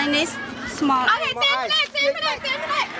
Chinese small. Okay, same minute, same minute, same minute.